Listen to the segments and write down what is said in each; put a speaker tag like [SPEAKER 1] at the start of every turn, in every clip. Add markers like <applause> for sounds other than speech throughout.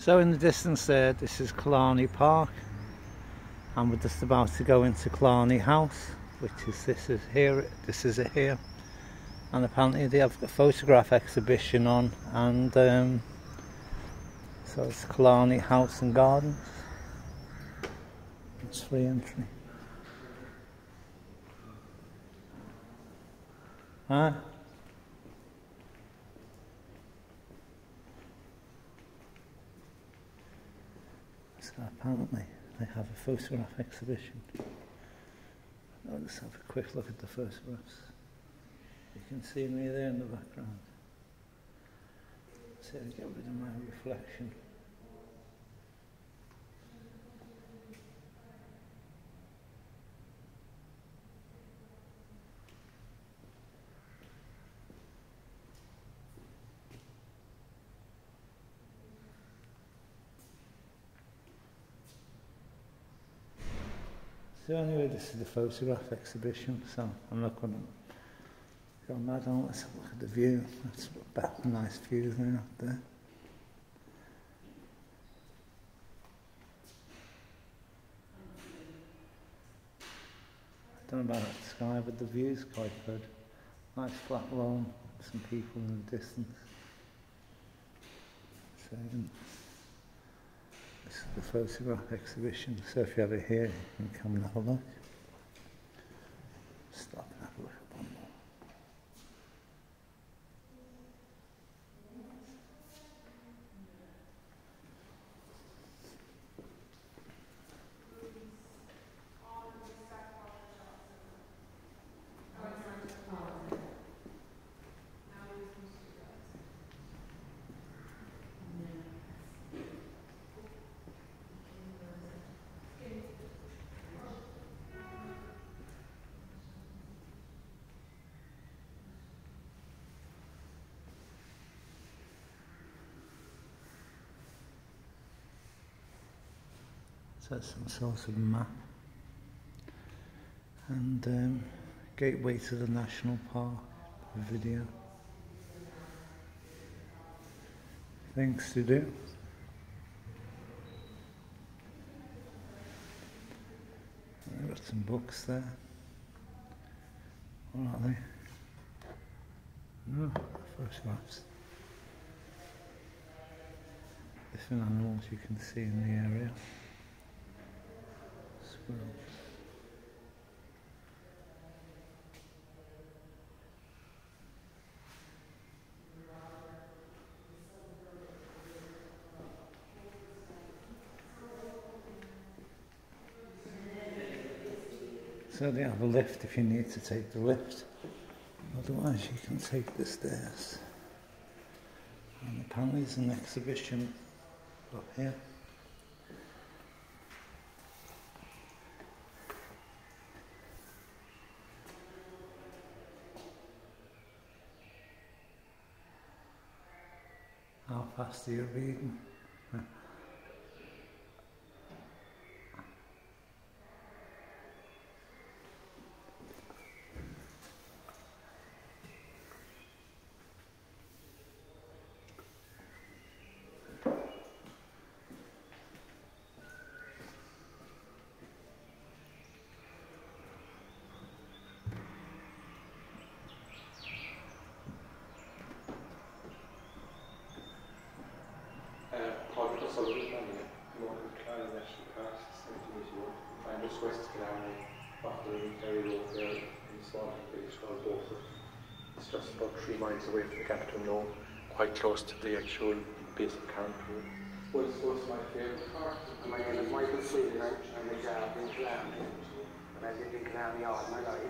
[SPEAKER 1] So in the distance there, this is Killarney Park. And we're just about to go into Killarney House, which is this is here, this is it here. And apparently they have a photograph exhibition on and um, so it's Killarney House and Gardens. It's free entry. Huh? So apparently they have a photograph exhibition. Let's have a quick look at the photographs. You can see me there in the background. See, I get rid of my reflection. So anyway, this is the photograph exhibition, so I'm not going to go mad on Let's have a look at the view. That's a nice view there, up there. I don't know about that sky, but the view's quite good. Nice flat lawn, some people in the distance. So, the photograph exhibition, so if you have it here, you can come and have a look. Stop and have a look at one more. So that's some sort of map. And um, gateway to the national park video. Things to do. I've got some books there. What are they? No, photographs. Different animals you can see in the area. So they have a lift if you need to take the lift. Otherwise you can take the stairs. And apparently there's an exhibition up here. passt die Reden. You reading?
[SPEAKER 2] Project Sullivan Northern Carolina National Park, 1781. And just west of Killarney, off the Derry Road there in a small village called It's just about three miles away from the capital now, quite close to the actual base of Carrickfergus. What's, what's my favourite part?
[SPEAKER 3] My name is Michael Sweden. I'm a job in Killarney. And I've lived in Killarney all my life.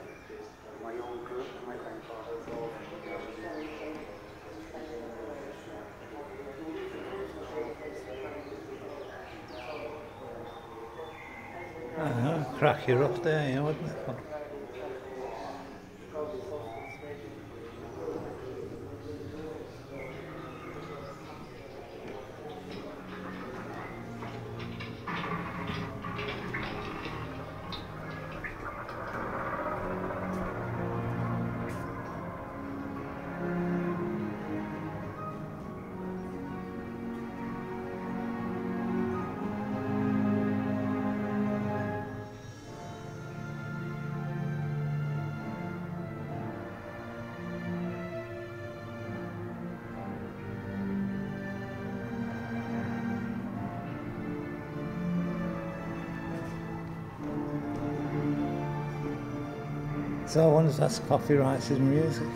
[SPEAKER 3] My uncle and my grandfather drove
[SPEAKER 1] Crack you up there, yeah, wouldn't it? So I wonder if that's copyrighted music.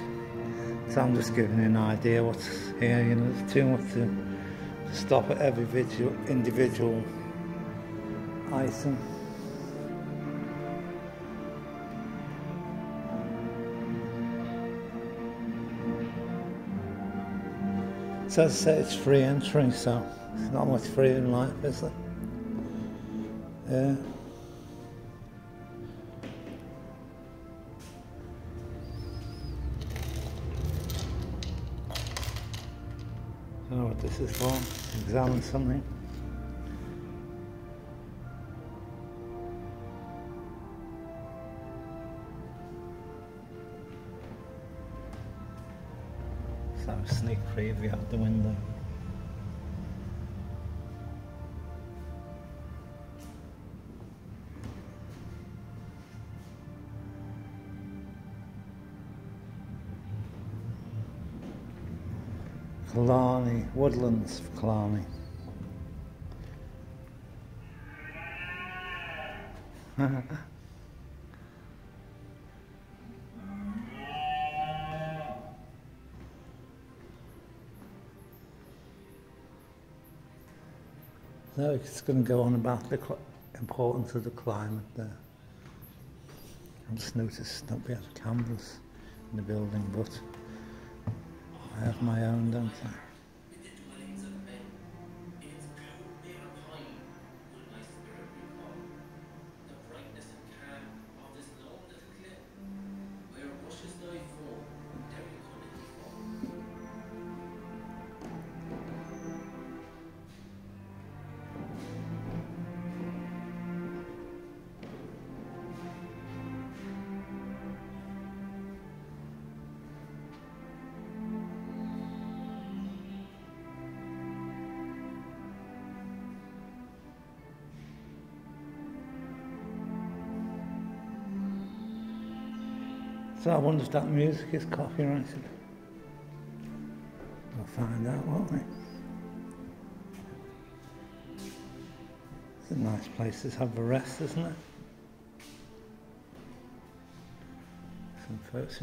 [SPEAKER 1] So I'm just giving you an idea what's here, you know, there's too much to, to stop at every individual, individual item. So as I say, it's free entry, so it's not much free in life, is there? Yeah. Know what this is for. Examine something. So sneak preview out the window. Killarney, Woodlands of Killarney. <laughs> no, it's going to go on about the importance of the climate there. I just noticed don't be have cameras in the building, but I have my own, don't I? So I wonder if that music is copyrighted. We'll find out, won't we? It's a nice place to have a rest, isn't it? Some folks.